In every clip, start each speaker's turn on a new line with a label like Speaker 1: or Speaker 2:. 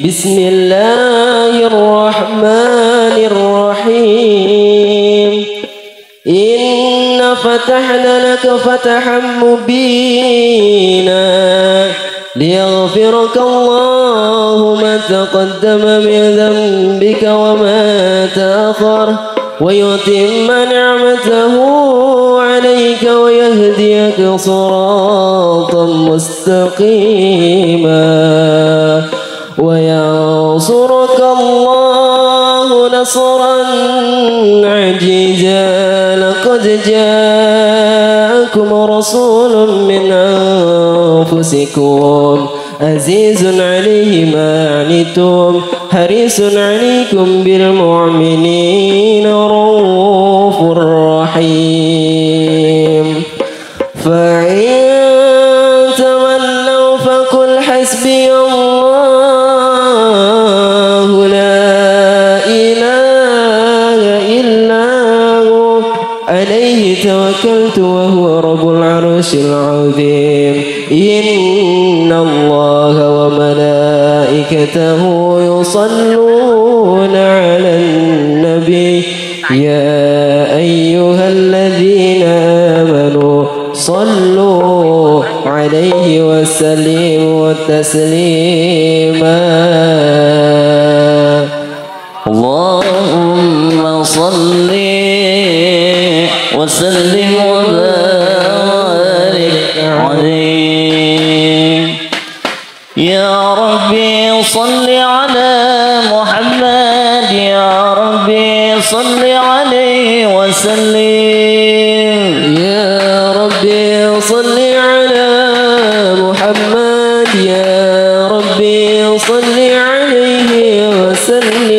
Speaker 1: بسم الله الرحمن الرحيم. إن فتحنا لك فتحا مبينا ليغفرك الله ما تقدم من ذنبك وما تأخر ويتم نعمته عليك ويهديك صراطا مستقيما. وينصرك الله نصرا عجيزا. لقد جاءكم رسول من أنفسكم عزيز عليه ما عنتم حريص عليكم بالمؤمنين رؤوف رحيم. عليه توكلت وهو رب العرش العظيم. إن الله وملائكته يصلون على النبي. يا أيها الذين آمنوا صلوا عليه وسلموا تسليما.
Speaker 2: صل على محمد يا ربي صل عليه وسلم.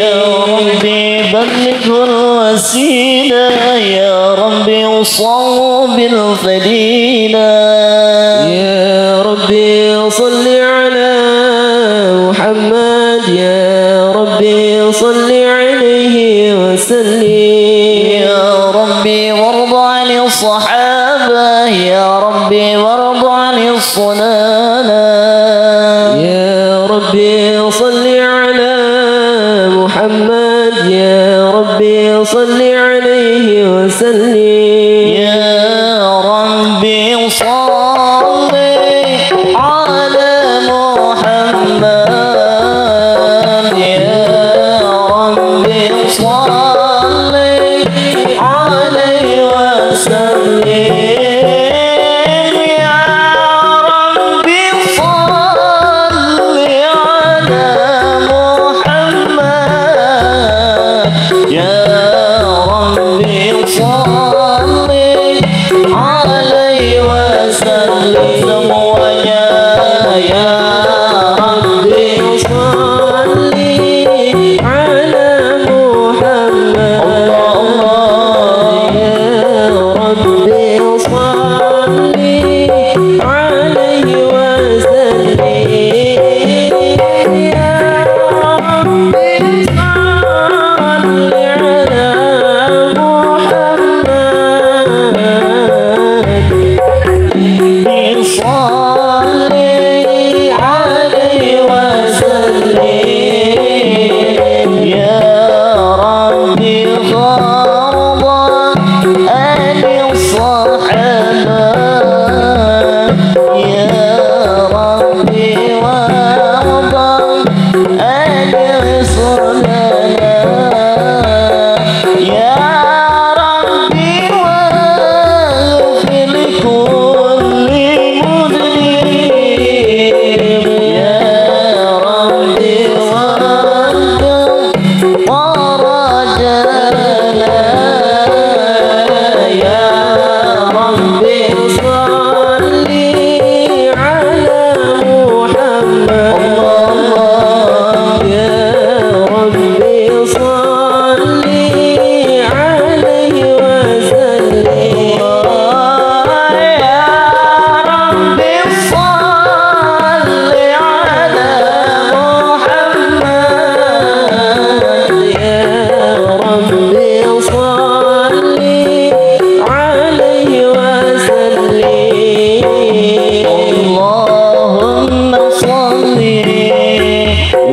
Speaker 1: يا ربي
Speaker 2: بلغه الوسيلة يا ربي وصوب الفضيلة
Speaker 1: يا ربي صل ربي صل على محمد. يا ربي صل عليه وسلم.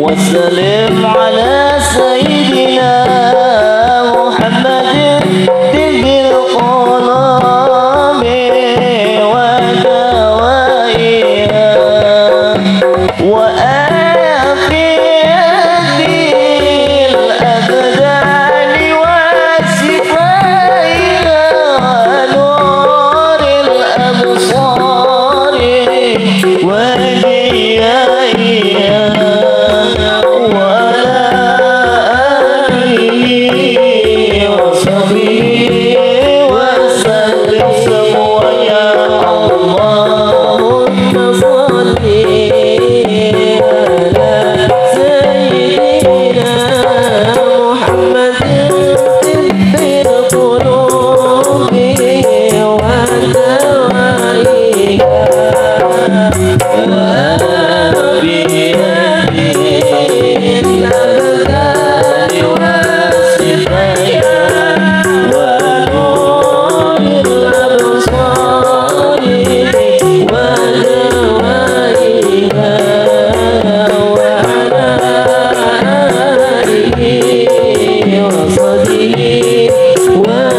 Speaker 2: What's the list?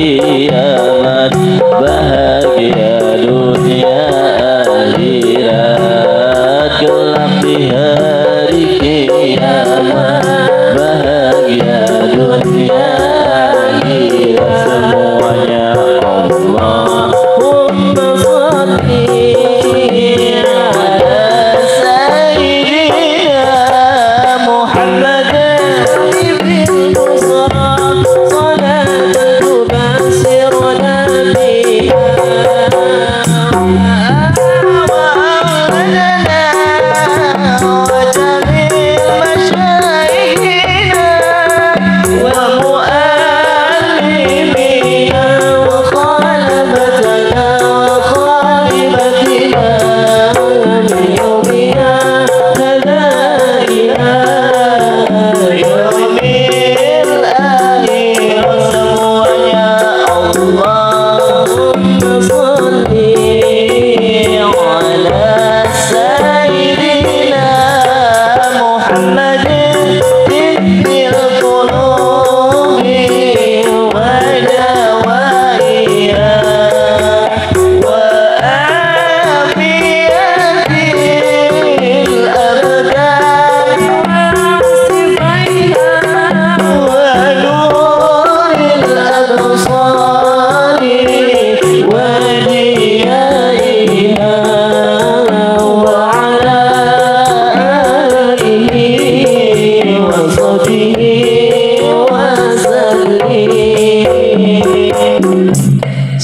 Speaker 2: Maria. Mas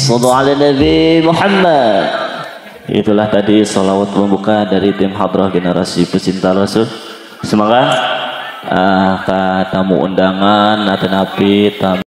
Speaker 1: Sallu ala Nabi Muhammad. Itulah tadi salawat pembuka dari tim hadroh Generasi Pecinta Rasul. Semoga uh, tamu undangan atau nabi tamu